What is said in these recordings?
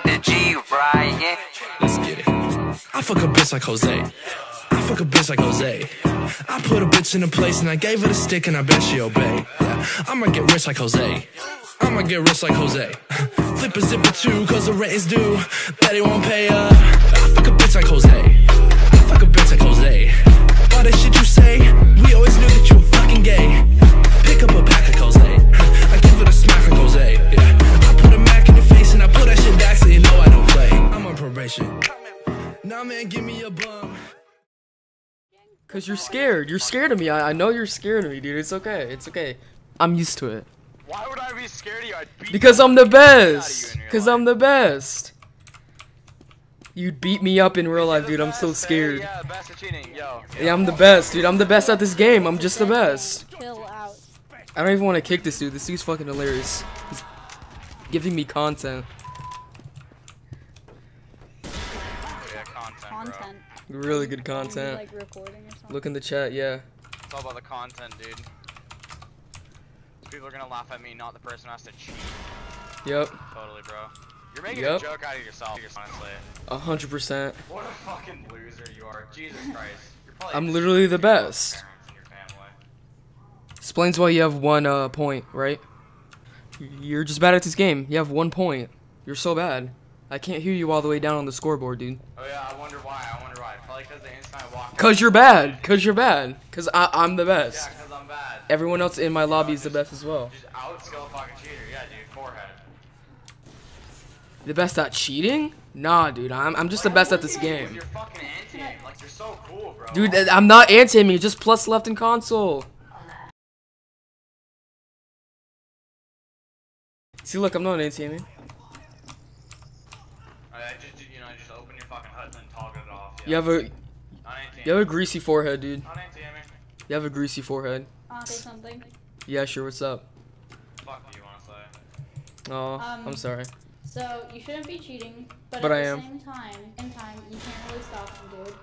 G Ryan. Let's get it. I fuck a bitch like Jose. I fuck a bitch like Jose. I put a bitch in a place and I gave her the stick and I bet she obey. I'ma get rich like Jose. I'ma get rich like Jose. Flip a zipper too, cause the rent is due. Bet he won't pay her. I fuck a bitch like Jose. I fuck a bitch like Jose. All that shit you say, we always knew that you were fucking gay. Cause you're scared. You're scared of me. I, I know you're scared of me, dude. It's okay. It's okay. I'm used to it. Why would I be scared of you? I'd beat Because I'm the shit out of you best. Cause life. I'm the best. You'd beat me up in real life, dude. the I'm so scared. Yeah, best at cheating. Yo. Yeah, I'm the best, dude. I'm the best at this game. I'm just the best. Chill out. I don't even want to kick this dude. This dude's fucking hilarious. He's giving me content. Yeah, content, Content. Really good content. like recording or something? Look in the chat, yeah. It's all about the content, dude. People are gonna laugh at me, not the person who has to cheat. Yep. Totally, bro. You're making Yep. a joke out of yourself, honestly. A hundred percent. What a fucking loser you are. Jesus Christ. You're probably I'm literally the cheating on your best. parents and your family. Explains why you have one uh, point, right? You're just bad at this game. You have one point. You're so bad. I can't hear you all the way down on the scoreboard, dude. Oh yeah, I wonder why. I wonder because the instant I walk. Cause you're bad. Cause you're bad. Cause I I'm the Yeah, best. because I'm bad. Everyone else in my lobby is the best as well. Just out skill fucking cheater. Yeah, dude. Forehead. The best at cheating? Nah, dude. I'm I'm just the best at this game. You're fucking anti Like so cool. Dude, uh, I'm not anti-aiming. Just plus left in console. See, look, I'm not anti-aiming. I you know, just open your fucking HUD and toggle it off. Yeah. You have a you have a greasy forehead, dude. You have a greasy forehead. Uh, say something. Yeah, sure. What's up? Fuck do you want to say? Oh, Um, I'm sorry. So you shouldn't be cheating, but, But at I the am. same time, same time you can't really stop them, dude.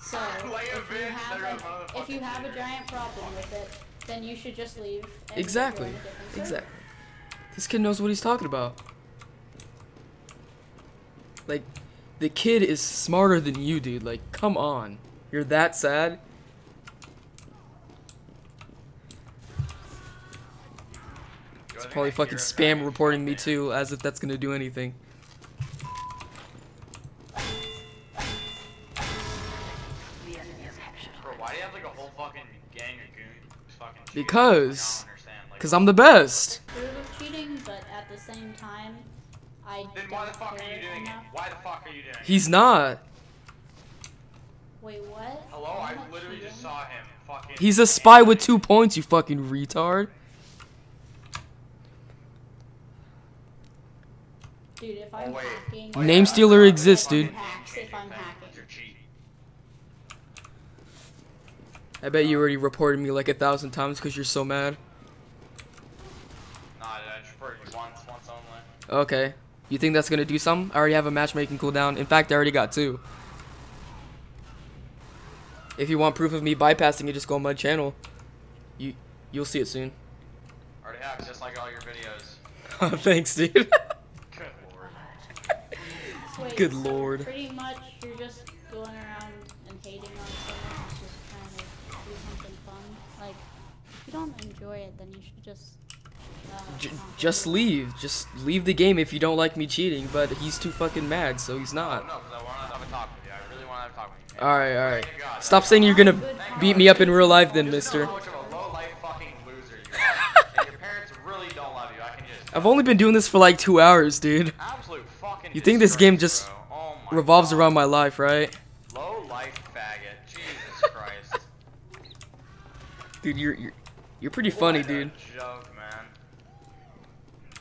So Like if you have a a, if you have a giant problem with it, then you should just leave. and Exactly. join a different server. Exactly. This kid knows what he's talking about. Like, the kid is smarter than you, dude. Like, come on. You're that sad? It's probably fucking spam reporting me too, as if that's gonna do anything. Bro, why do you have like a whole fucking gang of goons fucking cheating? Because- I don't understand. Like, Cause I'm the best. Cheating, the time, Then why the fuck are you doing it? Why the fuck are you doing it? He's not. Wait, what? Hello, I'm I not literally just saw him fucking. He's a spy with two points, you fucking retard. Dude, if I'm Oh, hacking, Oh, Name yeah, stealer I- I exists, dude. Hacks if I'm hacking. you're cheating. I bet you already reported me like a thousand times because you're so mad. Nah, dude, I just reported you once, once only. Okay. You think that's gonna do something? I already have a matchmaking cooldown. In fact, I already got two. If you want proof of me bypassing it, just go on my channel. You you'll see it soon. Already have, just like all your videos. Thanks, dude. Good lord. Wait, Good so lord. Pretty much, you're just going around and hating on someone who's just trying to do something fun. Like, if you don't enjoy it, then you should just. Uh, J- just leave. Just leave the game if you don't like me cheating. But he's too fucking mad, so he's Oh, not. no, because I want to have a talk with you. I really want to have a talk with you. All right, all right. God. Stop saying you're gonna beat me up in real life, then, Mister. how much of a low-life fucking loser you are. and your parents really don't love you. I can just. I've only been doing this for like two hours, dude. Absolute. You think this game just. Oh Revolves around my life, right? Low life faggot. Jesus Christ. Dude, you're you're, you're pretty funny, dude. Joke, man.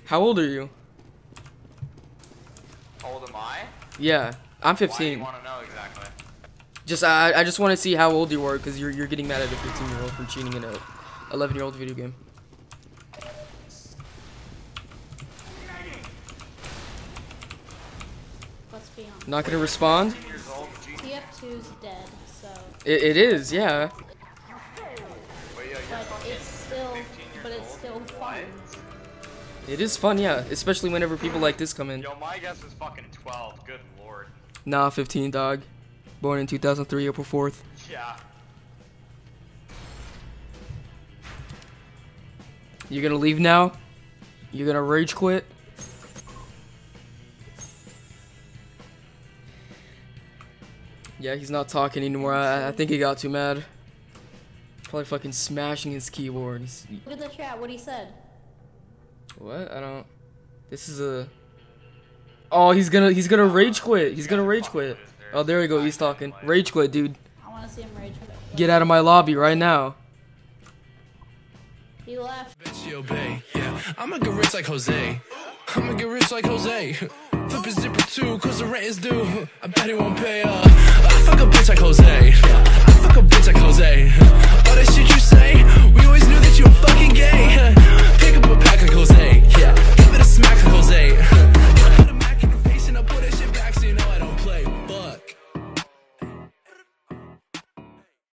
How old are you? How old am I? Yeah, I'm Why do you 15. want to know exactly? Just I I just want to see how old you are because you're you're getting mad at a 15 year old for cheating in a 11 year old video game. Let's be honest. Not gonna respond? Years old. Gee. TF2's dead, so. It, it is, yeah. Wait, yo, you're But it's still. But it's still fun. It is fun, yeah. Especially whenever people like this come in. Yo, my guess is fucking 12. Good lord. Nah, 15, dog. Born in 2003, April 4th. Yeah. You're gonna leave now? You're gonna rage quit? Yeah, he's not talking anymore. I, I think he got too mad. Probably fucking smashing his keyboard. He's, Look at the chat. What he said. what? I don't. This is a. Oh, he's gonna he's gonna rage quit. He's gonna rage quit. Oh, there we go. He's talking. Rage quit, dude. I want to see him rage quit. Get out of my lobby right now. He left. I'ma get rich like Jose. I'ma get rich like Jose. Flip his zipper too, cause the rent is due. I bet he won't pay up. Fuck a bitch like Jose. I fuck a bitch like Jose. All that shit you say, we always knew that you were fucking gay.